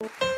you